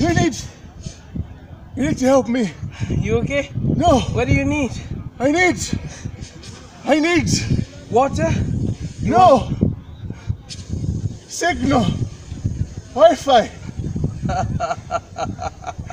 You need. You need to help me. You okay? No, What do you need? I need. I need. Water? No. Signal. Wi-Fi.